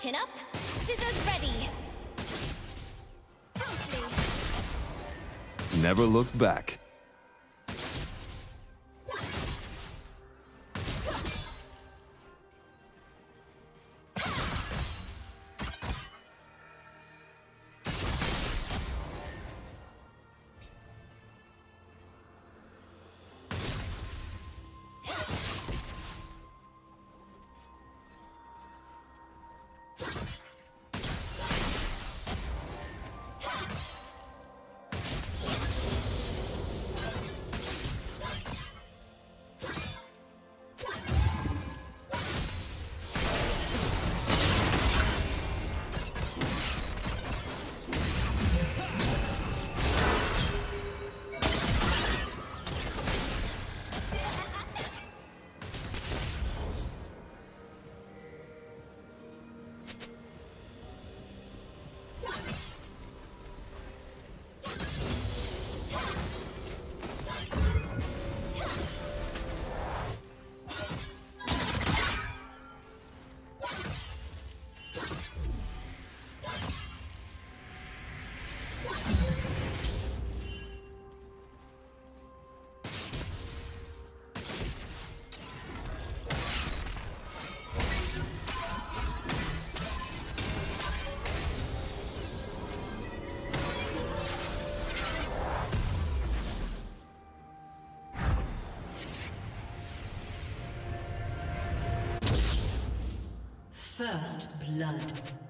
Chin up, scissors ready. Never looked back. First blood.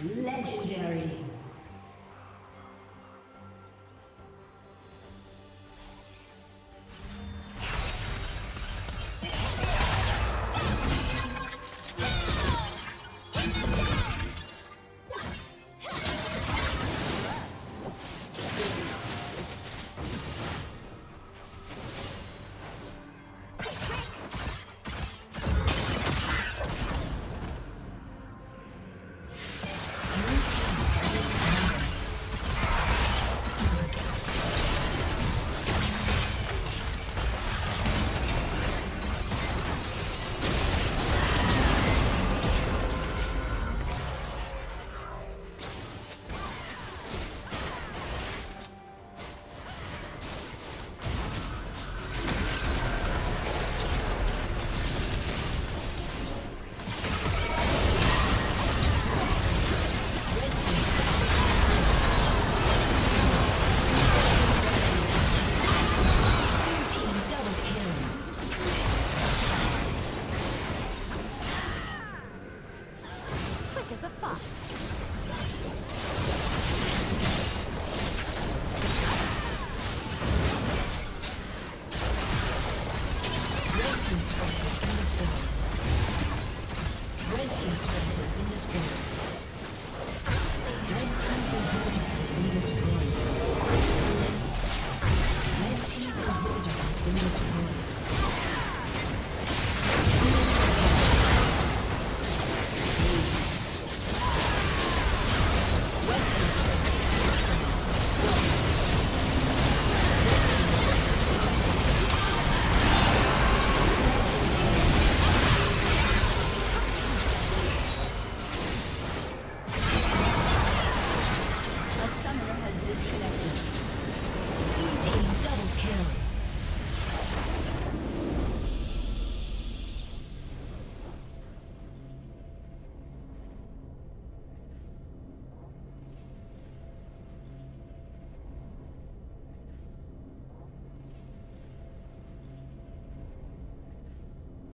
Legendary.